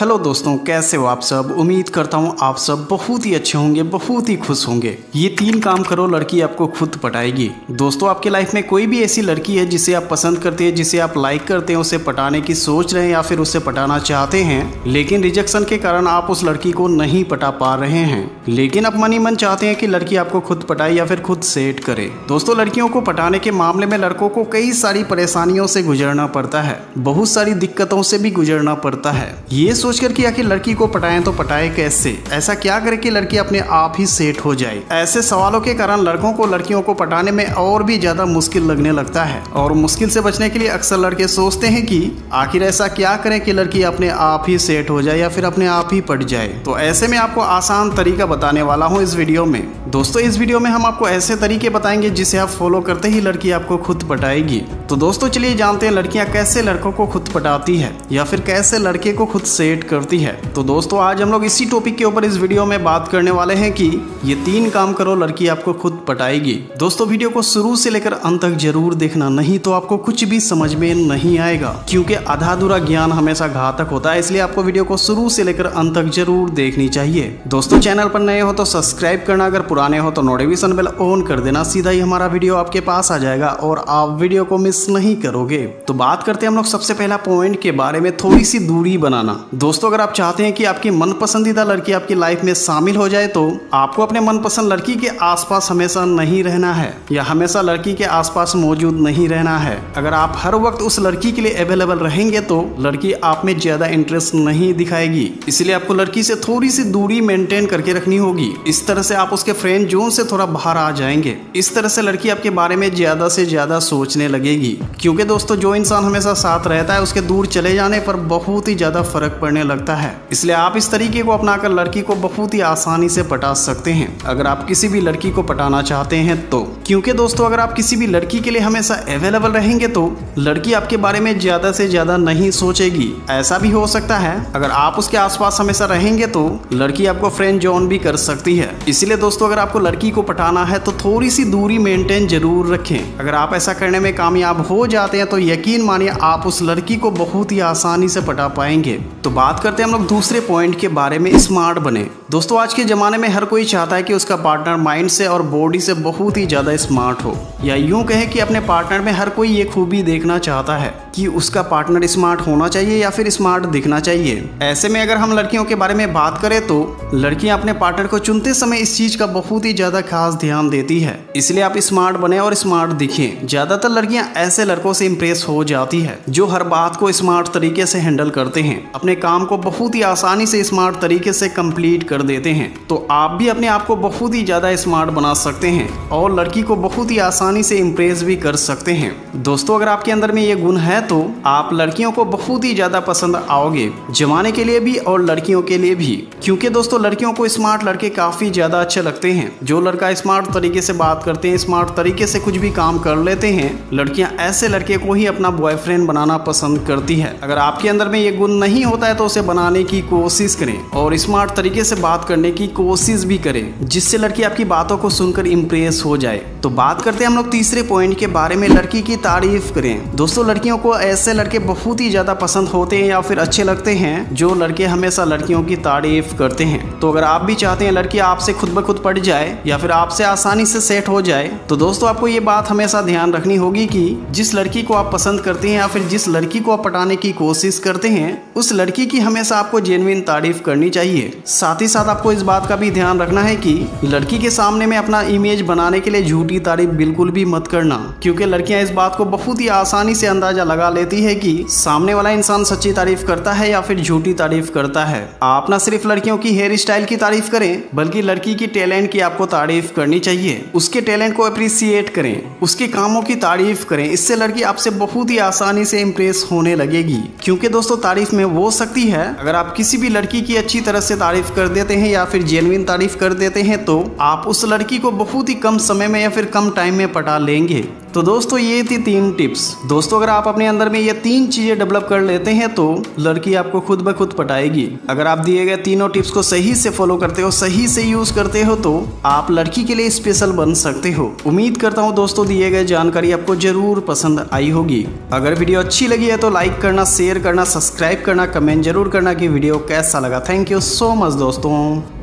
Hello दोस्तों, कैसे हो आप सब? उम्मीद करता हूँ आप सब बहुत ही अच्छे होंगे, बहुत ही खुश होंगे। ये तीन काम करो, लड़की आपको खुद पटाएगी। दोस्तों, आपकी लाइफ में कोई भी ऐसी लड़की है जिसे आप पसंद करते हैं, जिसे आप लाइक करते हैं, उसे पटाने की सोच रहे हैं या फिर उसे पटाना चाहते हैं, लेकिन रिजेक्शन के कारण आप उस लड़की को नहीं पटा पा रहे हैं। लेकिन आप मनी मन चाहते हैं कि लड़की आपको खुद पटाए या फिर खुद सेट करे। दोस्तों, लड़कियों को पटाने के मामले में लड़कों को कई सारी परेशानियों से गुजरना पड़ता है। बहुत सारी दिक्कतों से भी गुजरना पड़ता है। ये सोचकर कि आखिर लड़की को पटाए तो पटाए कैसे? ऐसा क्या करे कि लड़की अपने आप ही सेट हो जाए? ऐसे सवालों के कारण लड़कों को लड़कियों को पटाने में और भी ज़्यादा मुश्किल लगने लगता है। और मुश्किल से बचने के लिए अक्सर लड़के सोचते हैं कि आखिर ऐसा क्या करें कि लड़की अपने आप ही सेट हो जाए या फिर अपने आप ही पट जाए? तो ऐसे में आपको आसान तरीका बताने वाला हूँ इस वीडियो में। दोस्तों, इस वीडियो में हम आपको ऐसे तरीके बताएँगे जिसे आप फॉलो करते ही लड़की आपको खुद पटाएगी। तो दोस्तों, चलिए जानते हैं लड़कियाँ कैसे लड़कों को खुद पटाती है या फिर कैसे लड़के को खुद सेट करती है। तो दोस्तों, आज हम लोग इसी टॉपिक के ऊपर इस वीडियो में बात करने वाले हैं कि ये तीन काम करो, लड़की आपको खुद पटाएगी। दोस्तों, वीडियो को शुरू से लेकर अंत तक ज़रूर देखना। नहीं तो आपको कुछ भी समझ में नहीं आएगा, क्योंकि आधा अधूरा ज्ञान हमेशा घातक होता है, इसलिए आपको वीडियो को शुरू से लेकर अंत तक ज़रूर देखनी चाहिए। दोस्तों, चैनल पर नए हो तो सब्सक्राइब करना, अगर पुराने हो तो नोटिफिकेशन बेल ऑन कर देना। सीधा ही हमारा वीडियो आपके पास आ जाएगा और आप वीडियो को मिस नहीं करोगे। तो बात करते हैं हम लोग सबसे पहला पॉइंट के बारे में थोड़ी सी दूरी बनाना। दोस्तों, अगर आप चाहते हैं कि आपकी मन लड़की आपकी लाइफ में शामिल हो जाए तो आपको अपने मनपसंद लड़की के आसपास हमेशा नहीं रहना है, या हमेशा लड़की के आसपास मौजूद नहीं रहना है। अगर आप हर वक्त उस लड़की के लिए अवेलेबल रहेंगे तो लड़की आप में ज़्यादा इंटरेस्ट नहीं दिखाएगी। इसलिए आपको लड़की से थोड़ी सी दूरी मेंटेन करके रखनी होगी। इस तरह से आप उसके फ्रेंड जोन से थोड़ा बाहर आ जाएँगे। इस तरह से लड़की आपके बारे में ज़्यादा से ज़्यादा सोचने लगेगी। क्योंकि दोस्तों, जो इंसान हमेशा साथ रहता है, उसके दूर चले जाने पर बहुत ही ज़्यादा फ़र्क पड़ने लगता है। इसलिए आप इस तरीके को अपनाकर लड़की को बहुत ही आसानी से पटा सकते हैं। अगर आप किसी भी लड़की को पटाना चाहते हैं तो। क्योंकि दोस्तों, अगर आप किसी भी लड़की के लिए हमेशा अवेलेबल रहेंगे तो लड़की आपके बारे में ज़्यादा से ज़्यादा नहीं सोचेगी। ऐसा भी हो सकता है। अगर आप उसके आसपास हमेशा रहेंगे तो लड़की आपको फ्रेंड जोन भी कर सकती है। इसलिए दोस्तों, अगर आपको लड़की को पटाना है तो थोड़ी सी दूरी मेंटेन ज़रूर रखें। अगर आप ऐसा करने में कामयाब हो जाते हैं तो यकीन मानिए, आप उस लड़की को बहुत ही आसानी से पटा पाएँगे। तो बात करते हैं हम लोग दूसरे पॉइंट के बारे में स्मार्ट बने। दोस्तों, आज के ज़माने में हर कोई चाहता है कि उसका पार्टनर माइंड से और बॉडी से बहुत ही ज़्यादा स्मार्ट हो। या यूँ कहें कि अपने पार्टनर में हर कोई ये खूबी देखना चाहता है कि उसका पार्टनर स्मार्ट होना चाहिए या फिर स्मार्ट दिखना चाहिए। ऐसे में अगर हम लड़कियों के बारे में बात करें तो लड़कियाँ अपने पार्टनर को चुनते समय इस चीज़ का बहुत ही ज़्यादा खास ध्यान देती है। इसलिए आप स्मार्ट बने और स्मार्ट दिखें। ज़्यादातर लड़कियाँ ऐसे लड़कों से इम्प्रेस हो जाती है जो हर बात को स्मार्ट तरीके से हैंडल करते हैं। अपने काम को बहुत ही आसानी से स्मार्ट तरीके से कंप्लीट कर देते हैं। तो आप भी अपने आप को बहुत ही ज़्यादा स्मार्ट बना सकते हैं और लड़की को बहुत ही आसानी से इम्प्रेस भी कर सकते हैं। दोस्तों, अगर आपके अंदर में ये गुण है तो आप लड़कियों को बहुत ही ज़्यादा पसंद आओगे, जमाने के लिए भी और लड़कियों के लिए भी। क्योंकि दोस्तों, लड़कियों को स्मार्ट लड़के काफ़ी ज़्यादा अच्छे लगते हैं। जो लड़का स्मार्ट तरीके से बात करते हैं स्मार्ट तरीके से कुछ भी काम कर लेते हैं, लड़कियाँ ऐसे लड़के को ही अपना बॉयफ्रेंड बनाना पसंद करती है। अगर आपके अंदर में ये गुण नहीं होता है तो उसे बनाने की कोशिश करें और स्मार्ट तरीके से बात करने की कोशिश भी करें, जिससे लड़की आपकी बातों को सुनकर इम्प्रेस हो जाए। तो बात करते हैं हम लोग तीसरे पॉइंट के बारे में, लड़की की तारीफ़ करें। दोस्तों, लड़कियों को ऐसे लड़के बहुत ही ज़्यादा पसंद होते हैं या फिर अच्छे लगते हैं, जो लड़के हमेशा लड़कियों की तारीफ़ करते हैं। तो अगर आप भी चाहते हैं लड़की आपसे खुद ब खुद पड़ जाए या फिर आपसे आसानी से सेट हो जाए तो दोस्तों, आपको ये बात हमेशा ध्यान रखनी होगी कि जिस लड़की को आप पसंद करते हैं या फिर जिस लड़की को आप पटाने की कोशिश करते हैं, उस लड़की की हमेशा आपको जेनविन तारीफ़ करनी चाहिए। साथ ही साथ आपको इस बात का भी ध्यान रखना है कि लड़की के सामने में अपना इमेज बनाने के लिए झूठी तारीफ़ बिल्कुल भी मत करना, क्योंकि लड़कियाँ इस बात को बहुत ही आसानी से अंदाज़ा लगा लेती है कि सामने वाला इंसान सच्ची तारीफ़ करता है या फिर झूठी तारीफ़ करता है। आप ना सिर्फ़ लड़कियों की हेयर स्टाइल की तारीफ़ करें, बल्कि लड़की की टैलेंट की आपको तारीफ़ करनी चाहिए। उसके टैलेंट को अप्रिसिएट करें, उसके कामों की तारीफ़ करें, इससे लड़की आपसे बहुत ही आसानी से इम्प्रेस होने लगेगी। क्योंकि दोस्तों, तारीफ़ में वो सकती है, अगर आप किसी भी लड़की की अच्छी तरह से तारीफ़ कर देते हैं या फिर जेनविन तारीफ़ कर देते हैं तो आप उस लड़की को बहुत ही कम समय में या फिर कम टाइम में पटा लेंगे। तो दोस्तों, ये थी तीन टिप्स दोस्तों, अगर आप अपने अंदर में ये तीन चीज़ें डेवलप कर लेते हैं तो लड़की आपको खुद ब खुद पटाएगी। अगर आप दिए गए तीनों टिप्स को सही से फॉलो करते हो, सही से यूज़ करते हो तो आप लड़की के लिए स्पेशल बन सकते हो। उम्मीद करता हूँ दोस्तों, दिए गए जानकारी आपको ज़रूर पसंद आई होगी। अगर वीडियो अच्छी लगी है तो लाइक करना शेयर करना सब्सक्राइब करना कमेंट ज़रूर करना कि वीडियो कैसा लगा। थैंक यू सो मच दोस्तों।